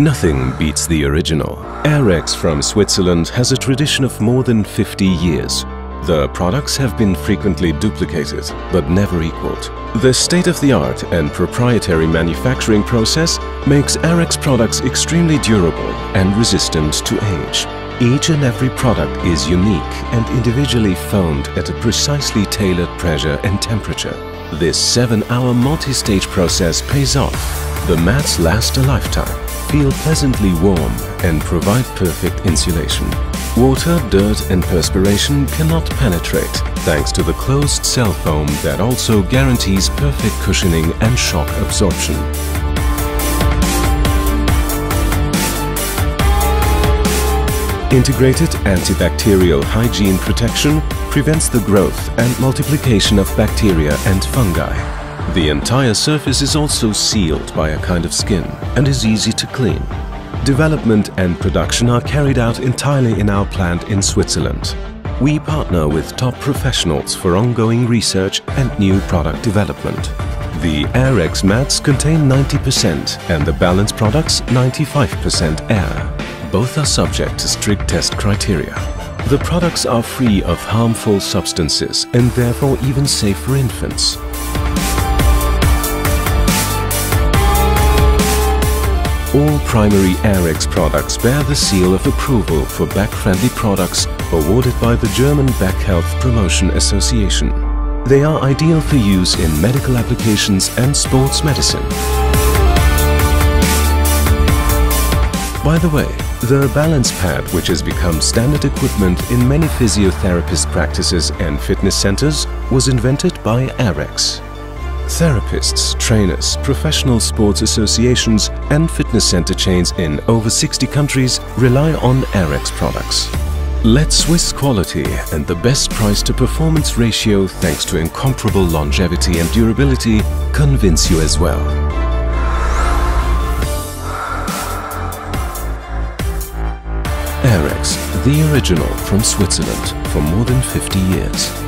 Nothing beats the original. Airex from Switzerland has a tradition of more than 50 years. The products have been frequently duplicated, but never equaled. The state-of-the-art and proprietary manufacturing process makes Airex products extremely durable and resistant to age. Each and every product is unique and individually foamed at a precisely tailored pressure and temperature. This 7-hour multi-stage process pays off. The mats last a lifetime, feel pleasantly warm and provide perfect insulation. Water, dirt and perspiration cannot penetrate thanks to the closed cell foam that also guarantees perfect cushioning and shock absorption. Integrated antibacterial hygiene protection prevents the growth and multiplication of bacteria and fungi. The entire surface is also sealed by a kind of skin and is easy to clean. Development and production are carried out entirely in our plant in Switzerland. We partner with top professionals for ongoing research and new product development. The Airex mats contain 90% and the Balance products 95% air. Both are subject to strict test criteria. The products are free of harmful substances and therefore even safe for infants. All primary Airex products bear the seal of approval for back-friendly products awarded by the German Back Health Promotion Association. They are ideal for use in medical applications and sports medicine. By the way, the balance pad, which has become standard equipment in many physiotherapist practices and fitness centers, was invented by Airex. Therapists, trainers, professional sports associations and fitness center chains in over 60 countries rely on Airex products. Let Swiss quality and the best price to performance ratio thanks to incomparable longevity and durability convince you as well. Airex, the original from Switzerland for more than 50 years.